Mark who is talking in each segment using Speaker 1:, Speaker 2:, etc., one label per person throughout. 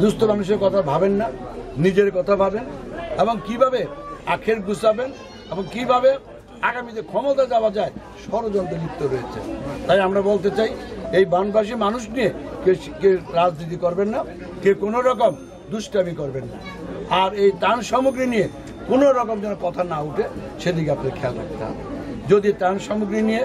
Speaker 1: দুস্থ মানুষের কথা ভাবেন না, নিজের কথা ভাবেন, এবং কীভাবে আখের গুছাবেন, এবং কীভাবে আগামীতে ক্ষমতা যাওয়া যায়, ষড়যন্ত্রে লিপ্ত রয়েছে। তাই আমরা বলতে চাই, এই বানবাসী মানুষ নিয়ে কে কে রাজনীতি করবেন না, কে কোনো রকম দুষ্টামি করবেন না। আর এই ত্রাণ সামগ্রী নিয়ে কোনো রকম যেন কথা না উঠে, সেদিকে আপনার খেয়াল রাখতে হবে। যদি ত্রাণ সামগ্রী নিয়ে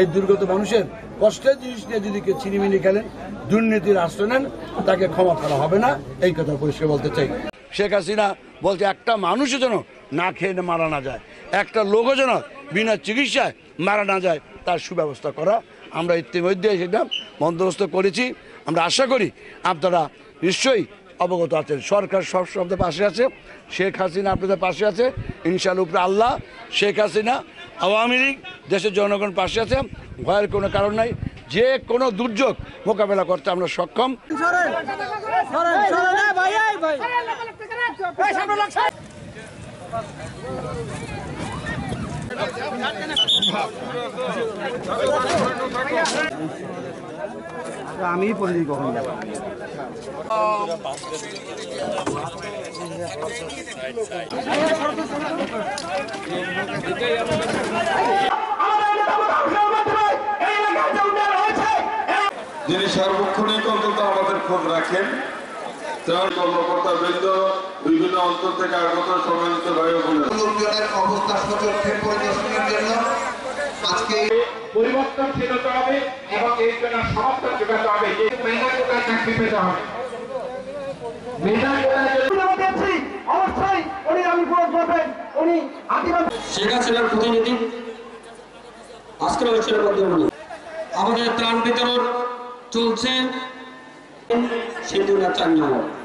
Speaker 1: এই দুর্গত মানুষের কষ্টের জিনিস নিয়ে যদি কেউ চিনিমিনি খেলেন, দুর্নীতির আশ্রয় নেন, তাকে ক্ষমা করা হবে না। এই কথা পরিষ্কার বলতে চাই। শেখ হাসিনা বলছে, একটা মানুষও যেন না খেয়ে মারা না যায়, একটা লোকও যেন বিনা চিকিৎসায় মারা না যায়, তার সুব্যবস্থা করা আমরা ইতিমধ্যে সেটা বন্দোবস্ত করেছি। আমরা আশা করি আপনারা নিশ্চয়ই অবগত আছেন। সরকার সব শব্দ পাশে আছে। শেখ হাসিনা আপনাদের পাশে আছে। ইনশাল উপরে আল্লাহ, শেখ হাসিনা, আওয়ামী লীগ, দেশের জনগণ পাশে আছে। ভয়ের কোনো কারণ নাই। যে কোনো দুর্যোগ মোকাবেলা করতে আমরা সক্ষম।
Speaker 2: আমি পড়লি কখন? যাব
Speaker 3: যিনি সার্বক্ষণিক অন্তত আমাদের খোঁজ রাখেন ত্রাণ কর্মকর্তা বৃন্দ বিভিন্ন অঞ্চল থেকে আগত সম্মানিত ভাই বোনেরা
Speaker 4: অবস্থা সচক্ষে পরিদর্শনের জন্য আজকে
Speaker 5: পরিবর্তনশীল হতে হবে এবং এর জন্য সমর্থন যোগাতে হবে। যে মেধা কোটায় চাকরি পেতে হবে। মেধা কোটায়
Speaker 2: অবশ্যই উনি আমি প্রয়োগ করবেন। উনি
Speaker 6: শেখ হাসিনার প্রতিনিধি আজকের অনুষ্ঠানের মাধ্যমে আমাদের ত্রাণ বিতরণ চলছে। সিন্ধুরা চার নম্বর